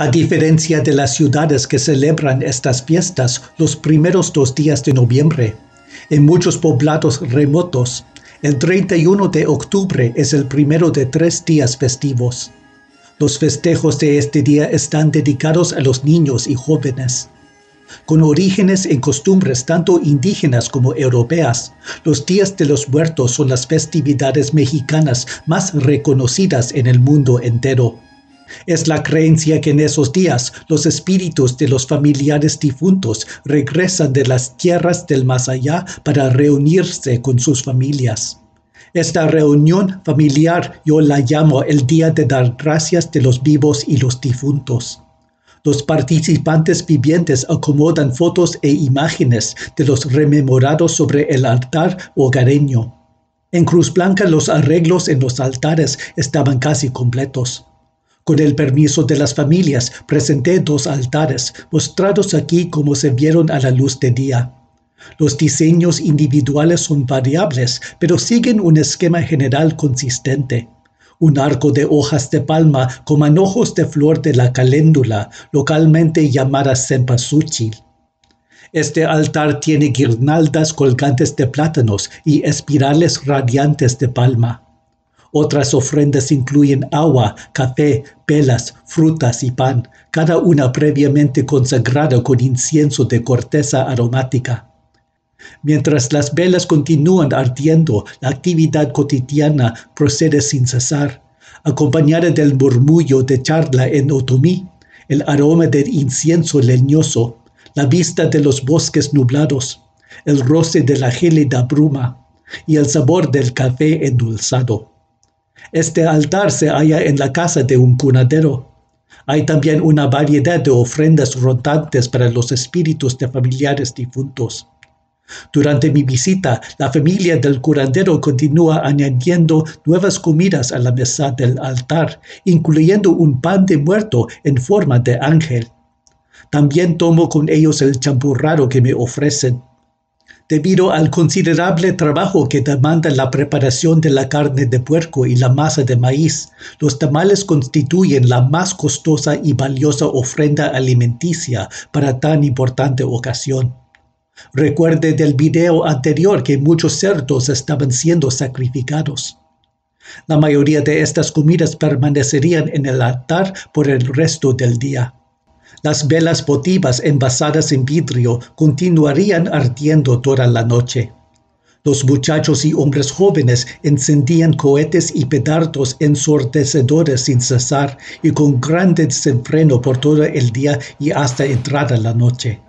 A diferencia de las ciudades que celebran estas fiestas los primeros dos días de noviembre, en muchos poblados remotos, el 31 de octubre es el primero de tres días festivos. Los festejos de este día están dedicados a los niños y jóvenes. Con orígenes en costumbres tanto indígenas como europeas, los días de los muertos son las festividades mexicanas más reconocidas en el mundo entero. Es la creencia que en esos días los espíritus de los familiares difuntos regresan de las tierras del más allá para reunirse con sus familias. Esta reunión familiar yo la llamo el Día de dar gracias de los vivos y los difuntos. Los participantes vivientes acomodan fotos e imágenes de los rememorados sobre el altar hogareño. En Cruz Blanca los arreglos en los altares estaban casi completos. Con el permiso de las familias, presenté dos altares, mostrados aquí como se vieron a la luz de día. Los diseños individuales son variables, pero siguen un esquema general consistente. Un arco de hojas de palma con manojos de flor de la caléndula, localmente llamada cempasúchil. Este altar tiene guirnaldas colgantes de plátanos y espirales radiantes de palma. Otras ofrendas incluyen agua, café, velas, frutas y pan, cada una previamente consagrada con incienso de corteza aromática. Mientras las velas continúan ardiendo, la actividad cotidiana procede sin cesar, acompañada del murmullo de charla en otomí, el aroma del incienso leñoso, la vista de los bosques nublados, el roce de la gélida bruma y el sabor del café endulzado. Este altar se halla en la casa de un cunadero. Hay también una variedad de ofrendas rotantes para los espíritus de familiares difuntos. Durante mi visita, la familia del curandero continúa añadiendo nuevas comidas a la mesa del altar, incluyendo un pan de muerto en forma de ángel. También tomo con ellos el champurrado que me ofrecen. Debido al considerable trabajo que demanda la preparación de la carne de puerco y la masa de maíz, los tamales constituyen la más costosa y valiosa ofrenda alimenticia para tan importante ocasión. Recuerde del video anterior que muchos cerdos estaban siendo sacrificados. La mayoría de estas comidas permanecerían en el altar por el resto del día. Las velas votivas envasadas en vidrio continuarían ardiendo toda la noche. Los muchachos y hombres jóvenes encendían cohetes y petardos ensordecedores sin cesar y con gran desenfreno por todo el día y hasta entrada la noche.